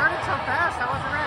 started so fast, I wasn't ready.